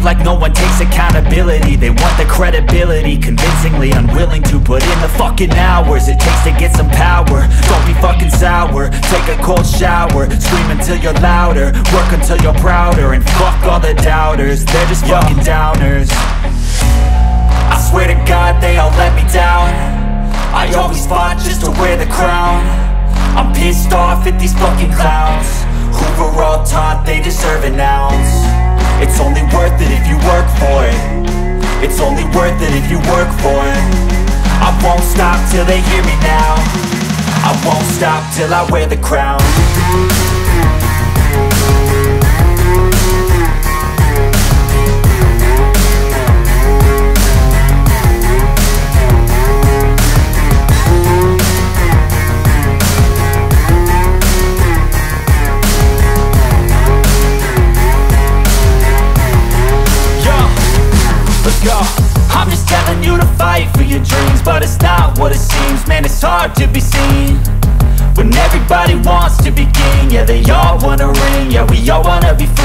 feel like no one takes accountability. They want the credibility Convincingly unwilling to put in the fucking hours It takes to get some power. Don't be fucking sour. Take a cold shower. Scream until you're louder. Work until you're prouder. And fuck all the doubters. They're just fucking downers. I swear to God they all let me down. I always fought just to wear the crown. I'm pissed off at these fucking clowns. Who were all taught they deserve an ounce? It's only worth you work for. It I won't stop till they hear me now. I won't stop till I wear the crown I'm just telling you to fight for your dreams But it's not what it seems. Man, it's hard to be seen When everybody wants to be king. Yeah, they all wanna ring. Yeah, we all wanna be free